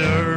Mr.